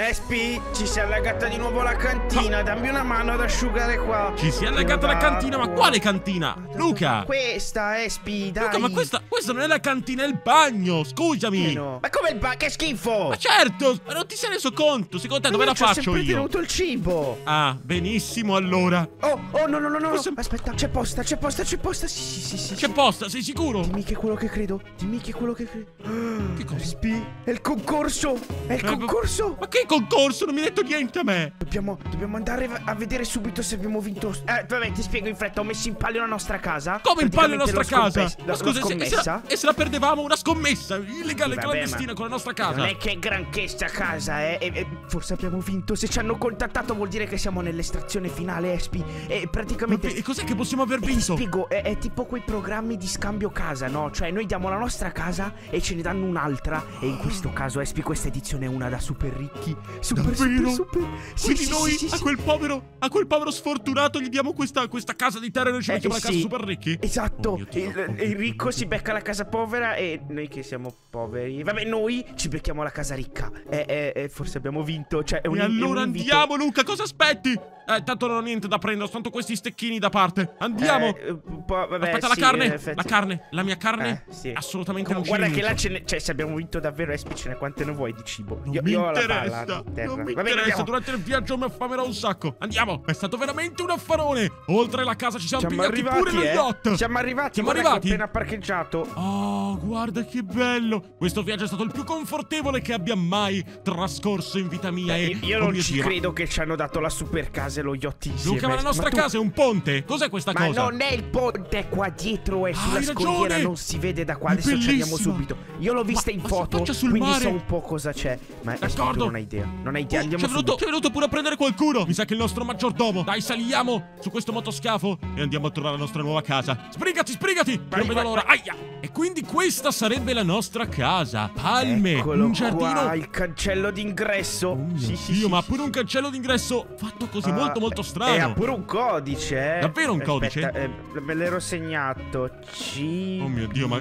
Espi, ci si è allegata di nuovo la cantina. Dammi una mano ad asciugare qua. Ci si è allegata la cantina, ma quale cantina? Luca! Questa, Espi, dai. Luca, ma questa, questa non è la cantina, è il bagno, scusami! Eh no. Ma come il bagno? Che schifo! Ma certo, ma non ti sei reso conto? Secondo te dove la faccio io? Ho tenuto il cibo. Ah, benissimo allora. Oh, oh, no, no, no, no. Questo- Aspetta, c'è posta, c'è posta, c'è posta. Sì, sì, sì, sì. C'è posta, sei sicuro? Dimmi che è quello che credo. Dimmi che è quello che credo. Che cosa? Espi, è il concorso. È il Eh, concorso. Ma che concorso? Non mi hai detto niente a me! Dobbiamo, dobbiamo andare a vedere subito se abbiamo vinto. Eh, vabbè, ti spiego in fretta. Ho messo in palio la nostra casa. Come in palio la nostra casa? Ma scusa, se, e se la, e se la perdevamo? Una scommessa illegale, Vabbè, clandestina con la nostra Non casa. è che è granché sta casa, eh. E- e forse abbiamo vinto. Se ci hanno contattato vuol dire che siamo nell'estrazione finale, Espi. E praticamente. e cos'è che possiamo aver E ti vinto? spiego, è, è tipo quei programmi di scambio casa, no? Cioè, noi diamo la nostra casa e ce ne danno un'altra. E in questo caso, Espi, questa edizione è una da super ricchi. Super, Davvero? super, super. Sì, Quindi sì, noi sì, sì, a quel povero, a quel povero sfortunato gli diamo questa, questa casa di terra e noi ci Eh, mettiamo la casa super ricchi? Esatto, Oh il, oh il ricco si becca la casa povera e noi che siamo poveri. Vabbè, noi ci becchiamo la casa ricca. E, e- e forse abbiamo vinto. Cioè, è un, E è un allora invito. andiamo, Luca, cosa aspetti? Eh, tanto non ho niente da prendere, soltanto questi stecchini da parte. Andiamo! Eh, po', vabbè, Aspetta, sì, la carne! effetti. La carne! La mia carne? Eh, sì. Assolutamente Comunque, non guarda che là ce ne, cioè, se abbiamo vinto davvero, Espi, ce ne quante ne vuoi di cibo? Non io, mi io interessa, palla non mi interessa, andiamo. durante il viaggio mi affamerò un sacco. Andiamo, è stato veramente un affarone. Oltre la casa ci siamo, Siamo pigliati arrivati, pure lo eh. yacht. Siamo arrivati, Siamo arrivati? appena parcheggiato. Oh, guarda che bello! Questo viaggio è stato il più confortevole che abbia mai trascorso in vita mia. Eh, e, io oh non ci credo che ci hanno dato la super casa e lo yacht insieme. Luca, ma la nostra tu- casa è un ponte. Cos'è questa Ma cosa? non è il ponte è qua dietro, è sulla scogliera, ragione! non si vede da qua. È Adesso ci andiamo subito. Io l'ho vista Ma- in ma foto, quindi mare! so un po' cosa c'è. Ma D'accordo. non hai idea. Non hai idea, Oh, andiamo ci è venuto, subito. ci è venuto pure a prendere qualcuno. Mi sa che è il nostro maggiordomo. Dai, saliamo su questo motoscafo e andiamo a trovare la nostra nuova casa. Sbrigati, sbrigati! Vai, non vedo l'ora. Aia! E quindi questa sarebbe la nostra casa. Palme, Eccolo un giardino. qua, il cancello d'ingresso. Oh mio sì, sì, Dio, sì, ma pure un cancello d'ingresso fatto così Ah, molto molto ha strano. pure un codice, eh. Davvero un Aspetta, codice? eh, me l'ero segnato. C. Oh mio Dio, ma-.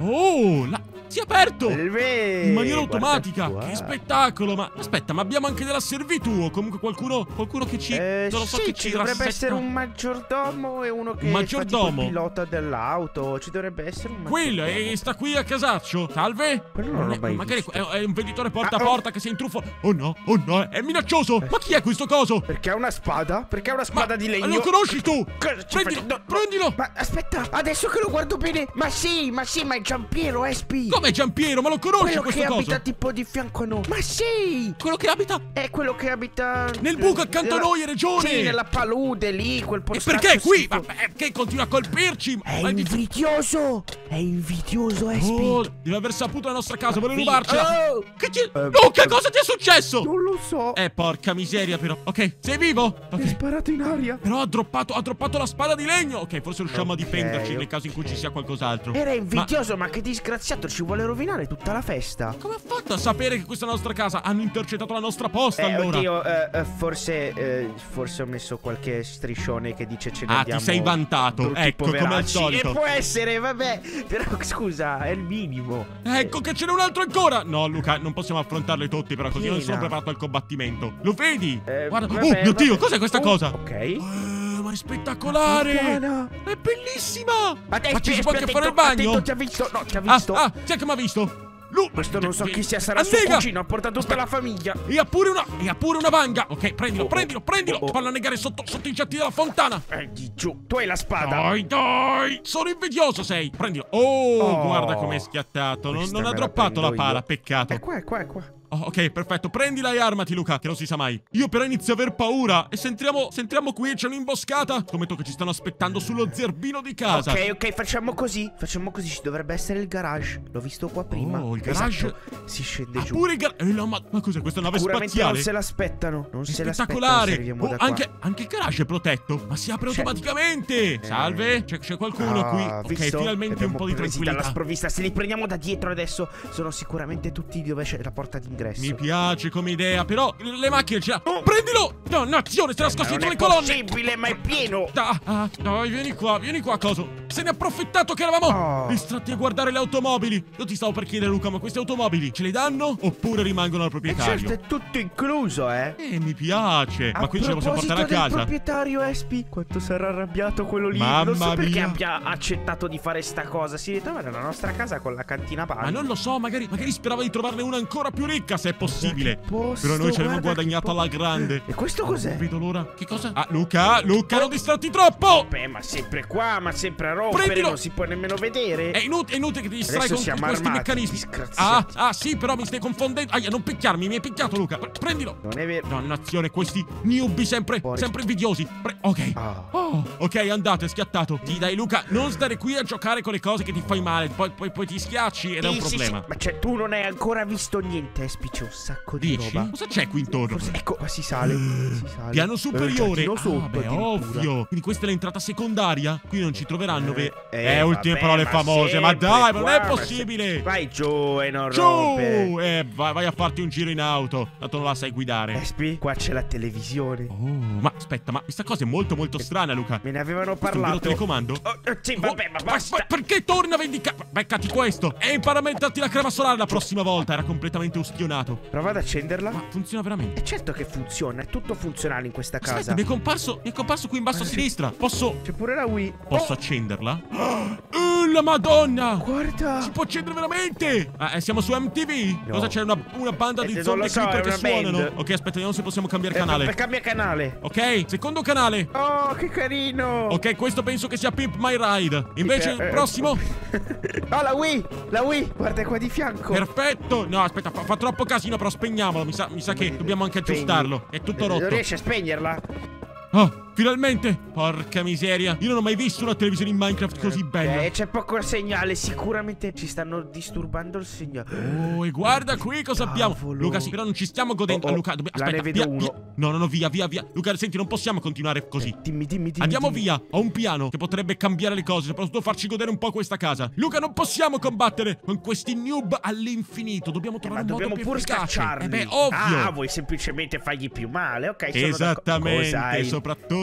Oh. Si è aperto! Eh, In maniera automatica! Che spettacolo! Ma aspetta, ma abbiamo anche della servitù o comunque qualcuno, qualcuno che ci. Eh, non lo so sì, che ci ci dovrebbe rassetta- essere un maggiordomo e uno che maggiordomo? il pilota dell'auto. Ci dovrebbe essere un Quello maggiordomo. e sta qui a casaccio. Salve? Quello non l'ho è- mai Magari visto. è, è un venditore porta a Ah, oh. porta che si intruffa. Oh no, oh no, è minaccioso! Ma chi è questo coso? Perché ha una spada? Perché ha una Ma spada di legno? lo conosci tu? Prendilo? No, prendilo! Ma aspetta, adesso che lo guardo bene. Ma sì, ma sì, ma è Giampiero Espi. Come Giampiero? Ma lo conosci Quello questo che coso? abita tipo di fianco a noi. Ma sì! Quello che abita? È quello che abita Nel buco accanto a nella- noi, hai ragione! Sì, nella palude lì, quel E posto. perché è qui? Ma perché continua a colpirci? È Ma di- invidioso! È invidioso, Espi! Oh, deve aver saputo la nostra casa, vuole rubarcela. Oh! Che ci... Eh, Luca, cosa ti è successo? Non lo so! Eh, porca miseria, però. Ok, sei vivo? Mi ha Ok. sparato in aria! Però ha droppato, ha droppato la spada di legno. Ok, forse riusciamo Ok, a difenderci nel ok. caso in cui ci sia qualcos'altro. Era Ma invidioso, ma... che disgraziato, ci vuole rovinare tutta la festa! come ha fatto a sapere che questa è la nostra casa? Hanno intercettato la nostra posta, Eh, allora. oddio, eh, eh, forse, eh, forse ho messo qualche striscione che dice ce ne Ah, andiamo ti sei vantato. Ecco, come al poveracci. solito. E può essere, vabbè, però scusa, è il minimo. Ecco che ce n'è un altro ancora! No, Luca, non possiamo affrontarli tutti, però così non Piena. sono preparato al combattimento. Lo vedi? Eh, Guarda. vabbè, oh, mio vabbè. Dio, cos'è questa Oh, cosa? Ok. Eh, spettacolare! Buona. È bellissima! Ma te, aspetta, anche fare il bagno? attento, ti ha visto? No, ti ha Ah, visto? ah, chi è che mi ha visto? Lu- Questo non so Eh, chi sia, eh, sarà suo annega! cugino, ha portato tutta la famiglia. E ha pure una. E ha pure una vanga! Ok, prendilo, Oh, oh. prendilo, prendilo! Oh, oh. Fallo annegare sotto, sotto i getti della fontana! Eh, di giù, tu hai la spada. Dai, dai! Sono invidioso sei! Prendilo! Oh, Oh. guarda com'è schiattato! Non, non ha droppato la pala, io. peccato. È qua, è qua, è qua. Oh, ok, perfetto. Prendila e armati, Luca, che non si sa mai. Io però inizio a aver paura. E se entriamo, se entriamo qui c'è un'imboscata, scommetto che ci stanno aspettando sullo zerbino di casa. Ok, ok, facciamo così. Facciamo così. Ci dovrebbe essere il garage. L'ho visto qua prima. Oh, il garage? Esatto. Si scende Ah, giù. pure il gar- eh, no, ma, ma cos'è questa nave spaziale? non se l'aspettano. Non È se l'aspettano spettacolare! Oh, anche, anche il garage è protetto, ma si apre C'è- automaticamente! Salve, c'è, qualcuno Ah, qui? Ok, visto? finalmente un po' di tranquillità. sprovvista. Se li prendiamo da dietro adesso, sono sicuramente tutti dove c'è la porta d'ingresso. Mi piace come idea, però le macchine ce l'ha. Prendilo! Dannazione, è nascosto Ma dietro non le è colonne! possibile, ma è pieno. Da- ah, dai, vieni qua, vieni qua, coso. se ne è approfittato che eravamo Oh. distratti a guardare le automobili. Io ti stavo per chiedere, Luca, ma queste automobili ce le danno oppure rimangono al E proprietario? certo, è tutto incluso, eh. Eh, mi piace. Ma quindi ce le possiamo portare a casa? proprietario Espi, quanto sarà arrabbiato quello lì. Mamma non so perché mia. abbia accettato di fare sta cosa. Si ritrova nella nostra casa con la cantina bar. Ma non lo so, magari, magari sperava di trovarne una ancora più ricca se è possibile. Posto, Però noi ce l'abbiamo guadagnata alla grande. E questo Non cos'è? vedo l'ora. Che cosa? Ah, Luca, Luca, non distratti troppo! Beh, ma sempre qua, ma sempre a rompere, Prendilo. non si può nemmeno vedere. È inutile, è inutile che ti distrai Adesso con siamo questi armati, meccanismi. Ah, ah, sì, però mi stai confondendo. Aia, non picchiarmi, mi hai picchiato, Luca. Pre- Prendilo. Non è vero. Dannazione, questi newbie sempre, Fuori. sempre invidiosi. Pre- ok. Ah. Oh, ok, andate, è schiattato. Ti dai, Luca, non stare qui a giocare con le cose che ti fai male. Poi, poi, poi ti schiacci ed è un Sì, sì, problema. sì. Ma cioè, tu non hai ancora visto niente, Espi, c'è un sacco di Dici? roba. Cosa c'è qui intorno? Forse- ecco, qua si sale. si sale. Piano Eh, superiore. Ah, sotto, beh, addirittura. ovvio. Quindi questa è l'entrata secondaria. Qui non ci troveranno. Eh, eh, eh, ultime vabbè, parole ma famose. Ma dai, ma non è qua, ma possibile. Vai giù e non Giù! rompere. Eh, vai, vai a farti un giro in auto. Tanto non la sai guidare. Espi, qua c'è la televisione. Oh, ma aspetta, ma questa cosa è molto molto strana, Luca. Me ne avevano Questo è un parlato. telecomando? Oh, oh, sì, vabbè, ma Oh, basta. perché torna a vendicare? Beccati questo! E impara a metterti la crema solare la prossima volta. Era completamente ustionato. Prova ad accenderla. Ma funziona veramente. E certo che funziona, è tutto funzionale in questa casa. Aspetta, mi è comparso, mi è comparso qui in basso a Eh, sinistra. Posso. C'è pure la Wii. Posso Oh, accenderla? Oh, la madonna! guarda. Si può accendere veramente! Ah, eh, siamo su MTV? No. Cosa c'è? Una, una banda Eh, di zombie so, creeper che suonano? band. Ok, aspetta, vediamo se possiamo cambiare Eh, canale. cambia canale. Ok, secondo canale. Oh, che carino. Ok, questo penso che sia Pimp My Ride. Invece, Eh, eh, prossimo. Oh, la Wii. La Wii. Guarda è qua di fianco. Perfetto. No, aspetta, fa, fa troppo casino, però spegniamolo. Mi sa, mi sa che dobbiamo anche aggiustarlo. È tutto Eh, Non rotto. riesci a spegnerla? Oh, finalmente. Porca miseria. Io non ho mai visto una televisione in Minecraft così bella. Eh, c'è poco segnale. Sicuramente ci stanno disturbando il segnale. Oh, e guarda qui cosa abbiamo. Cavolo. Luca, sì, però non ci stiamo godendo. Oh, oh, Luca, dobbi- là aspetta, ne vedo via, uno. via. No, no, no, via, via, via. Luca, senti, non possiamo continuare così. Dimmi, dimmi, dimmi. Andiamo dimmi. via, ho un piano che potrebbe cambiare le cose, soprattutto farci godere un po' questa casa. Luca, non possiamo combattere con questi noob all'infinito. Dobbiamo Eh, trovare ma un modo dobbiamo più pur efficace. scacciarli. Eh beh, ovvio. Ah, vuoi semplicemente fargli più male? Ok. Esattamente, Cosa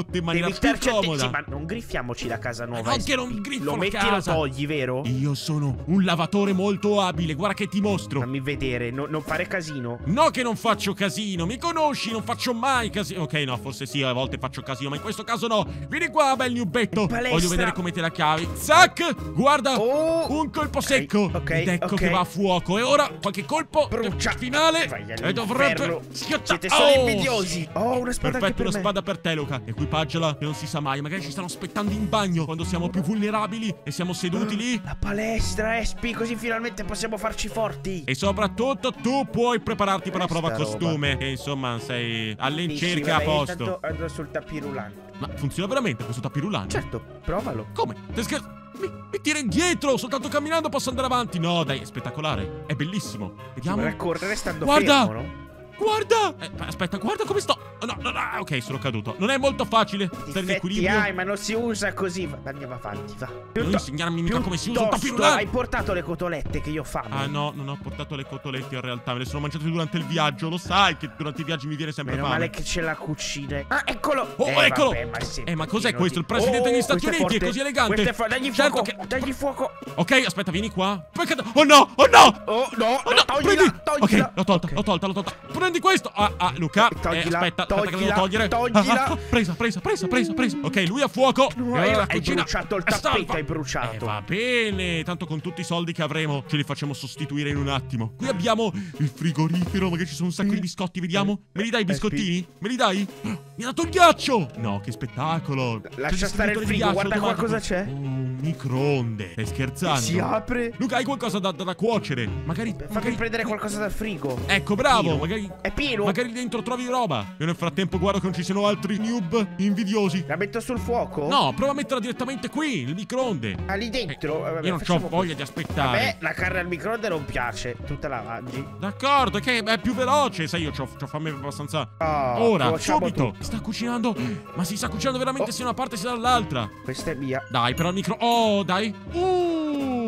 soprattutto in maniera Devi più comoda. Sì, ma non griffiamoci la casa nuova. non che non griffo Lo metti e casa. lo togli, vero? Io sono un lavatore molto abile, guarda che ti mostro. Fammi vedere, no- non fare casino. No che non faccio casino, mi conosci, non faccio mai casino. Ok, no, forse sì, a volte faccio casino, ma in questo caso no. Vieni qua, bel newbetto. Voglio vedere come te la cavi. Zac, guarda. Oh! Un colpo secco. ok, Ed ecco ok. che va a fuoco. E ora qualche colpo Brucia. finale. E dovrebbe schiacciare. Siete solo Oh, invidiosi. Oh, una spada Perfetto, una spada per te, Luca. Equipaggiala, che non si sa mai. Magari ci stanno aspettando in bagno quando siamo più vulnerabili e siamo seduti lì. La palestra, Espi, così finalmente possiamo farci forti. E soprattutto tu puoi prepararti per la prova costume. Che insomma sei all'incirca Dici, a posto. andrò sul tapirulante. Ma funziona veramente questo tapirulano? Certo, provalo. Come? Te scher- mi, mi tira indietro! Soltanto camminando posso andare avanti! No, dai, è spettacolare! È bellissimo! Vediamo. Dovrei correre stando Guarda! fermo, no? Guarda! Eh, aspetta, guarda come sto! Oh, No, no, no, ah, ok, sono caduto. Non è molto facile stare in equilibrio. hai, ma non si usa così. Va, andiamo avanti, va. Non insegnarmi mica come si usa un tapirulano! Hai portato le cotolette che io ho fame. Ah no, non ho portato le cotolette in realtà, me le sono mangiate durante il viaggio. Lo sai che durante i viaggi mi viene sempre Meno fame. male che c'è la cucina. Ah, eccolo! Oh, eh, eccolo! vabbè, ma è Eh, ma cos'è questo? Il presidente Oh, degli Stati è Uniti? È forte. così elegante? È fo- Dagli Certo fuoco! che- Dagli fuoco! Ok, aspetta, vieni qua. Peccato. Oh no, oh no! Oh, no! Oh no, toglila! prendi! Toglila! Ok, l'ho tolta, Ok. l'ho tolta, l'ho tolta. Prendi questo! Ah, ah, Luca. Toglila, eh, aspetta, aspetta che devo toglila, togliere. toglila. Ah, ah, presa, presa, presa, presa, presa. Ok, lui a fuoco. No, hai- la hai cucina bruciato il è tappeto, hai bruciato. Eh, va bene. Tanto con tutti i soldi che avremo ce li facciamo sostituire in un attimo. Qui abbiamo il frigorifero, magari ci sono un sacco di biscotti, vediamo. Me li dai i biscottini? Me li dai? Mi ha dato il ghiaccio! No, che spettacolo. Lascia stare il frigo, ghiaccio guarda qua cosa c'è. Un microonde. Stai scherzando? Si apre. Luca, hai qualcosa da, da- da cuocere? Magari. Fammi magari... prendere qualcosa dal frigo. Ecco, bravo. Magari. È pieno. Magari dentro trovi roba. Io nel frattempo guardo che non ci siano altri noob invidiosi. La metto sul fuoco? No, prova a metterla direttamente qui, nel microonde. Ah, lì dentro? Eh, vabbè, Io non ho voglia di aspettare. Vabbè, la carne al microonde non piace. Tu te la mangi. D'accordo, che è più veloce. Sai, io c'ho fame abbastanza. Oh, Ora, subito. tutto. Sta cucinando. Ma si sta cucinando veramente Oh. sia da una parte sia dall'altra. Questa è mia. Dai, però il micro. Oh, dai. Uh,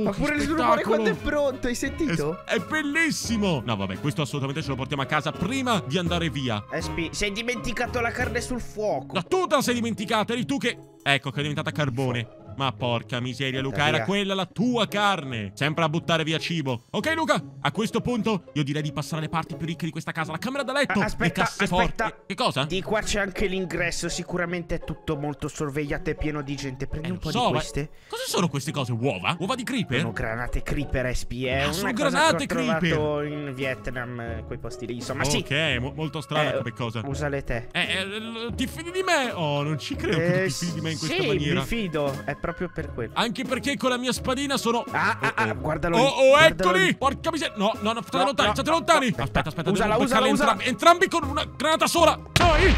Ma pure il rumore quando è pronto, hai sentito? È, è bellissimo! No, vabbè, questo assolutamente ce lo portiamo a casa prima di andare via. Espi, sei dimenticato la carne sul fuoco. Ma tu te la sei dimenticata, eri tu che. Ecco, che è diventata carbone. Ma porca miseria, Luca, era quella la tua carne. Sempre a buttare via cibo. Ok, Luca, a questo punto io direi di passare alle parti più ricche di questa casa. La camera da letto, aspetta, le casseforti. aspetta. Che cosa? Di qua c'è anche l'ingresso, sicuramente è tutto molto sorvegliato e pieno di gente. Prendi Eh, un po' so, di ma- queste. Cosa sono queste cose? Uova? Uova di creeper? Sono granate creeper SP, una sono granate creeper. in Vietnam, eh, quei posti lì. Insomma, sì. Ok, mo- molto strana Eh, come cosa. Usale te. Eh, eh, ti fidi di me? Oh, non ci credo che tu Eh, ti fidi di me in questa sì, maniera. mi fido, è proprio per quello. Anche perché con la mia spadina sono. Ah, ah, ah, guardalo Oh, lì, oh, guardalo eccoli! lì. Porca miseria! No, no, no, state No, lontani, no, state no, lontani! no. Aspetta, aspetta, Usala, usala, usala. entrambi, entrambi con una granata sola! Dai!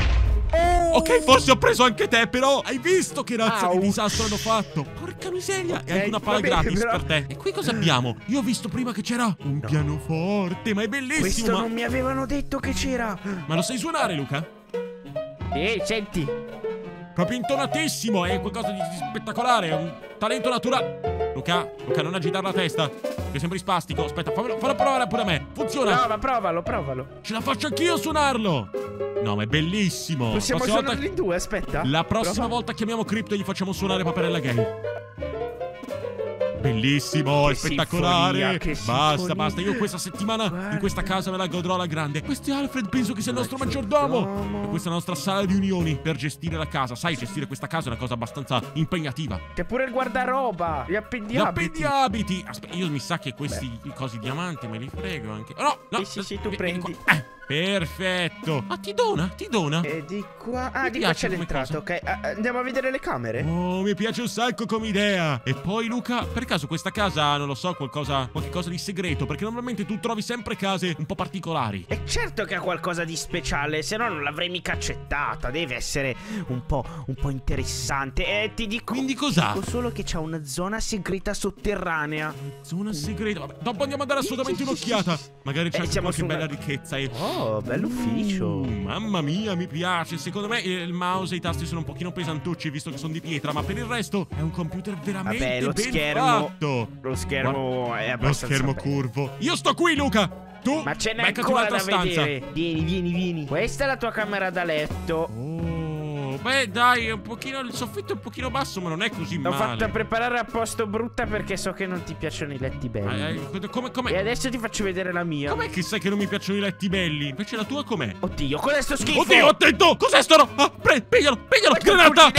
Oh! Ok, forse ho preso anche te, però hai visto che razza di Ouch. disastro hanno fatto? Porca miseria! E Ok, anche una pala bene, gratis però- per te. E qui cosa abbiamo? Io ho visto prima che c'era un pianoforte, ma è bellissimo! Questo Ma... non mi avevano detto che c'era. ma lo sai suonare, Luca? Eh, senti. Proprio intonatissimo, è qualcosa di, di spettacolare, è un talento naturale. Luca, Luca, non agitare la testa, che sembri spastico. Aspetta, fammelo, fallo provare pure a me. Funziona. Prova, provalo, provalo. Ce la faccio anch'io a suonarlo. No, ma è bellissimo. Possiamo Prossima volta- in due, aspetta. La prossima Prova. volta chiamiamo Crypto e gli facciamo suonare Paperella Gay. Bellissimo, Che è spettacolare. sinfonia, che basta, sinfonia. basta. Io questa settimana in Guarda. questa casa me la godrò alla grande. Questo è Alfred, penso che sia il nostro maggiordomo. Maggiordomo. E questa è la nostra sala di unioni per gestire la casa. Sai, gestire questa casa è una cosa abbastanza impegnativa. C'è pure il guardaroba. Gli Gli appendiabiti. appendiabiti. Aspetta, io mi sa che questi cosi diamanti me li frego anche. Oh, no, no. Sì, sì, sì, tu eh, prendi. Eh, perfetto. Ah, ti dona, ti dona. E di qua. Ah, Mi di qua c'è l'entrata, ok. Ah, andiamo a vedere le camere. Oh, mi piace un sacco come idea. E poi, Luca, per caso questa casa, non lo so, qualcosa, qualche cosa di segreto? Perché normalmente tu trovi sempre case un po' particolari. E certo che ha qualcosa di speciale, se no non l'avrei mica accettata. Deve essere un po', un po' interessante. E ti dico. Quindi cos'ha? Dico solo che c'ha una zona segreta sotterranea. Zona segreta. Vabbè, dopo andiamo a dare assolutamente un'occhiata. Magari c'è Eh, anche qualche una- bella ricchezza. E... Oh, bell'ufficio. Uh, mamma mia, mi piace. Secondo me eh, il mouse e i tasti sono un pochino pesantucci, visto che sono di pietra. Ma per il resto è un computer veramente Vabbè, lo schermo- fatto. Lo schermo è Lo abbastanza. schermo bello. curvo. Io sto qui, Luca. Tu Ma ce n'è ancora da stanza. vedere. Vieni, vieni, vieni. Questa è la tua camera da letto. Oh, beh, dai, è un pochino. Il soffitto è un pochino basso, ma non è così L'ho male. fatta preparare a posto brutta perché so che non ti piacciono i letti belli. Eh, eh, come, come, E adesso ti faccio vedere la mia. com'è che sai che non mi piacciono i letti belli? Invece la tua com'è? Oddio, cos'è sto schifo? Oddio, attento! Cos'è sto ro- Ah, pre- piglialo, piglialo! Ma Granata!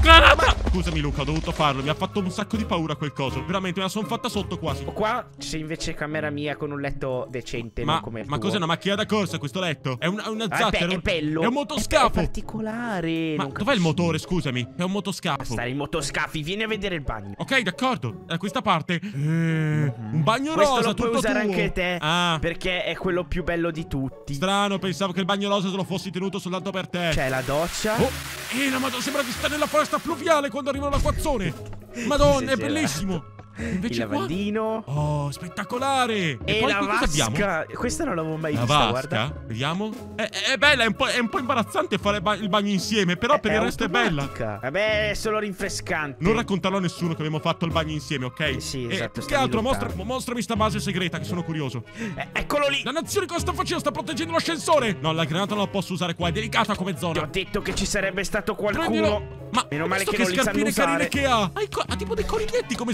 Granata! Scusami, Luca, ho dovuto farlo. Mi ha fatto un sacco di paura quel coso. Veramente, me la sono fatta sotto quasi. Qua c'è invece camera mia con un letto decente, Ma, come ma cos'è una macchina da corsa questo letto? È una, una Ah, zattera? beh, è bello. È un È, motoscafo! particolare. ma dov'è il motore, scusami? È un motoscafo. Stare in motoscafi, vieni a vedere il bagno. Ok, d'accordo. Da questa parte. Eh, un bagno Questo rosa, lo puoi usare tuo. anche te. Ah, Perché è quello più bello di tutti. strano, pensavo che il bagno rosa te lo fossi tenuto soltanto per te. C'è la doccia. Oh, eh, la madonna, sembra di stare nella foresta fluviale quando arriva l'acquazzone. Madonna, è Esagerato. Bellissimo. il Invece qua... lavandino. Oh, spettacolare. E, poi la cosa abbiamo? vasca. Questa non l'avevo mai La vista, vasca? guarda. Vediamo. È, è bella, è un, po', è un po' imbarazzante fare ba- il bagno insieme, però per il resto è bella. Vabbè, è solo rinfrescante. Non raccontarlo a nessuno che abbiamo fatto il bagno insieme, ok? Eh sì, E esatto, Che stavi altro? Mostra, mostrami sta base segreta, che sono curioso. Eh, eccolo lì. Dannazione, cosa sta facendo? Sta proteggendo l'ascensore! No, la granata non la posso usare qua, è delicata come Ti zona. ho detto che ci sarebbe stato qualcuno. Prendilo! Ma Meno male che che, non li sanno scarpine carine usare. che ha? Ha, ha tipo dei coniglietti come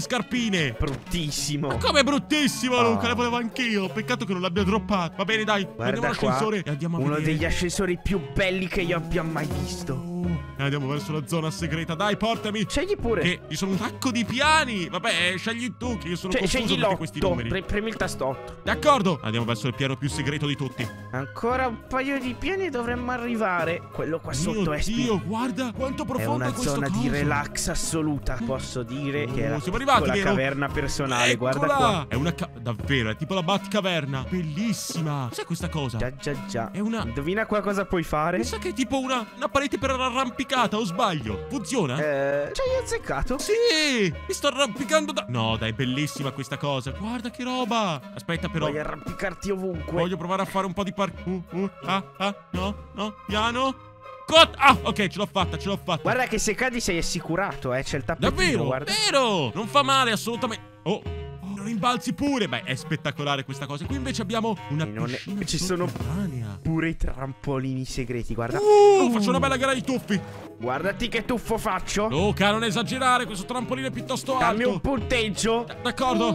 scarpine! Bruttissimo. Ma come bruttissimo, Oh. Luca, le volevo anch'io. Peccato che non l'abbia droppato. Va bene, dai, prendiamo Guarda qua. l'ascensore e andiamo a Uno vedere. degli ascensori più belli che io abbia mai visto. Oh, andiamo verso la zona segreta. Dai, portami. Scegli pure. Che ci sono un sacco di piani. Vabbè, scegli tu, che io sono Cioè, confuso scegli perché questi numeri. Pre- premi il tasto 8. D'accordo. Andiamo verso il piano più segreto di tutti. Ancora un paio di piani dovremmo arrivare. Quello qua sotto Mio è spi- Dio, guarda quanto È profondo è, una questo zona di coso. relax assoluta. Posso dire che è la Oh, siamo arrivati, vero? caverna personale. Guarda Eccola! qua. È una ca- davvero, è tipo la Batcaverna. Bellissima. Cos'è questa cosa? Già, già, già. È una Indovina qua cosa puoi fare? Mi sa che è tipo una, una parete per arrampicata, o sbaglio? Funziona? Eh, ci hai azzeccato? Sì! Mi sto arrampicando da... No, dai, bellissima questa cosa. Guarda che roba! Aspetta, però. Puoi arrampicarti ovunque. Voglio provare a fare un po' di par... Uh, uh, ah, ah, no, no, piano. Cot... Ah, ok, ce l'ho fatta, ce l'ho fatta. Guarda che se cadi sei assicurato, eh. C'è il tappetino, Davvero? guarda. Vero! Non fa male, assolutamente. Oh. Oh, fanno rimbalzi pure. Beh, è spettacolare questa cosa. Qui invece abbiamo una non è- ci sono-. Pure i trampolini segreti, guarda. Uh, faccio una bella gara di tuffi. Guardati che tuffo faccio. Luca, non esagerare, questo trampolino è piuttosto Dammi un alto. punteggio. D'accordo.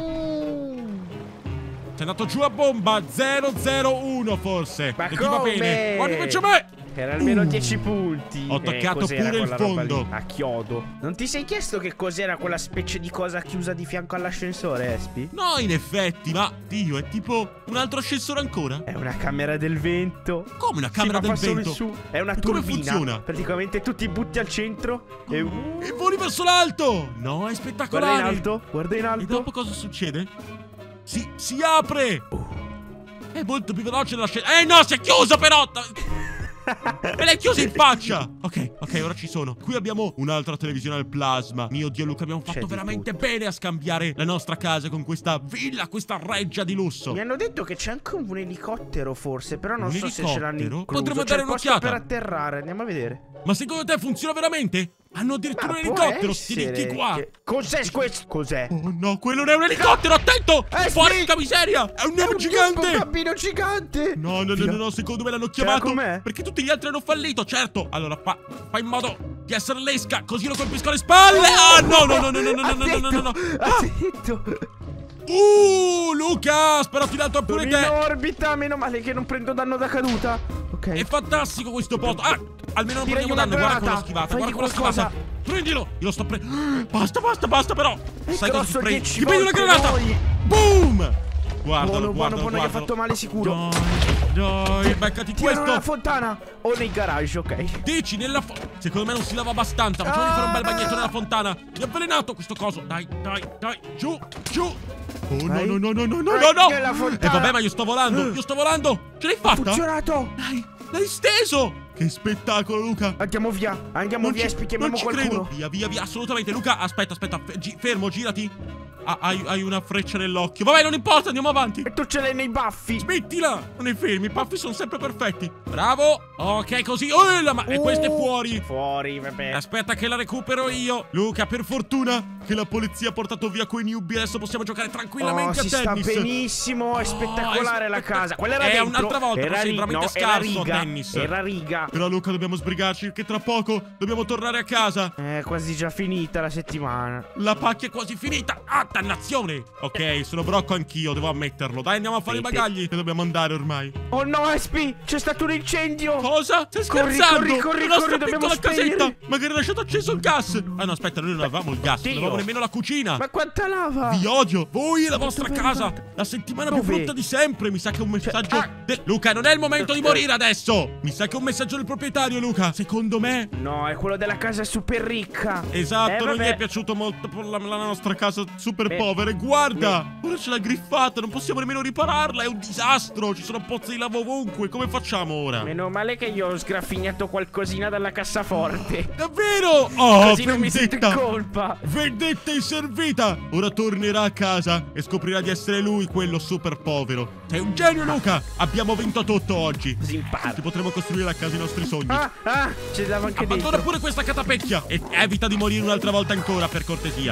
Sei andato giù a bomba 001 forse. Ma E ti va come? bene. Guarda invece me. Per almeno Uh. 10 punti. Ho Eh, toccato cos'era pure il fondo. A chiodo. Non ti sei chiesto che cos'era quella specie di cosa chiusa di fianco all'ascensore, Espi? No, in effetti, ma Dio, è tipo un altro ascensore ancora? È una camera del vento. Come una Sì, camera ma del vento? su. È una E come turbina. funziona? Praticamente tu ti butti al centro e E voli verso l'alto! No, è guarda spettacolare! in alto, guarda in E alto. dopo cosa succede? Si, si apre! È molto più veloce della scena. Eh no, si è chiuso però! Me l'hai chiuso in faccia! Ok, ok, ora ci sono. Qui abbiamo un'altra televisione al plasma. Mio Dio, Luca, abbiamo fatto veramente tutto. bene a scambiare la nostra casa con questa villa, questa reggia di lusso. Mi hanno detto che c'è anche un elicottero forse, però non Un so se ce l'hanno incluso. Potremmo C'è dare un'occhiata. per atterrare, andiamo a vedere. Ma secondo te funziona veramente? Hanno addirittura Ma un elicottero, sti ricchi qua! che- Cos'è questo? Cos'è? Oh no, quello non è un elicottero, attento! Eh, sì! Porca miseria! È un nero È un gigante! bambino gigante! No, no, no, no, no, secondo me l'hanno chiamato perché tutti gli altri hanno fallito, certo. Allora fa, fa in modo di essere l'esca, così lo colpisco alle spalle. Ah, no, no, no, no, no, no, no, no, no, no, no. Ah, detto! Uh, Luca, spero tirato pure Sono in te. orbita, meno male che non prendo danno da caduta. Ok. È fantastico questo posto. Ah, almeno non prendiamo una danno. Guarda granata. quella schivata, Fagli guarda quella schivata. Prendilo, io lo sto prendendo. Basta, basta, basta però. È Sai cosa ti prendi? 10 Ti prendi una granata. noi. Boom. Guardalo, Buono, buono, guardalo, buono, gli ha guardalo. fatto male sicuro. Dai, dai, beccati nella questo. fontana o nei garage, ok. Dici nella fo- Secondo me non si lava abbastanza. Facciamogli fare un bel bagnetto nella fontana. Mi ha avvelenato questo coso. Dai, dai, dai. Giù, giù. Oh no, Vai. no, no, no, no, no, no, no. nella E fontana. vabbè, ma io sto volando. Io sto volando. Ce l'hai Ha fatta? funzionato! Dai, l'hai steso. Che spettacolo, Luca. Andiamo via, andiamo Non via, ci- ci qualcuno. credo. Via, via, via, assolutamente. Luca, aspetta, aspetta. fermo, girati. Hai, hai una freccia nell'occhio. Vabbè, non importa, andiamo avanti. E tu ce l'hai nei baffi. Smettila! Non è fermi, i puffi sono sempre perfetti. Bravo! Ok, così. Oh, la ma- e questa è Uh, fuori. Fuori, vabbè. Aspetta che la recupero io. Luca, per fortuna che la polizia ha portato via quei newbie. Adesso possiamo giocare tranquillamente Oh, a si sta tennis. benissimo, è Oh, spettacolare è la casa. Quella era È un'altra volta, era ri- veramente no, scarso a riga. tennis. Era riga. Però Luca dobbiamo sbrigarci perché tra poco dobbiamo tornare a casa. È quasi già finita la settimana. La pacchia è quasi finita. Ah, dannazione! Ok, sono brocco anch'io, devo ammetterlo. Dai, andiamo a fare i bagagli. Che dobbiamo andare ormai. Oh no, Espi, c'è stato un incendio. Cosa? Stai Corri, scherzando? corri, corri, La nostra corri, dobbiamo piccola casetta! spegnere. Magari ha lasciato acceso il gas! Ah no, aspetta, noi non avevamo il gas, non Dio. avevamo nemmeno la cucina! Ma quanta lava? Vi odio! Voi e la vostra casa! La settimana più Dove? brutta di sempre! Mi sa che è un messaggio. ah. del- Luca, non è il momento di morire adesso! Mi sa che è un messaggio del proprietario, Luca! Secondo me. No, è quello della casa super ricca. Esatto, Eh, non gli è piaciuto molto la, la nostra casa super Beh, povera. E guarda! Ora ce l'ha griffata, non possiamo nemmeno ripararla, è un disastro! Ci sono pozzi di lava ovunque, come facciamo ora? Meno male che io ho sgraffignato qualcosina dalla cassaforte. Davvero? Oh, Così non mi sento in vendetta! colpa. Vendetta inservita! Ora tornerà a casa e scoprirà di essere lui quello super povero. Sei un genio, Luca! Abbiamo vinto tutto oggi. Impara. Ti potremo costruire la casa ai nostri sogni. Ah, ah, ce l'aveva anche Abbandona dentro. pure questa catapecchia e evita di morire un'altra volta ancora, per cortesia.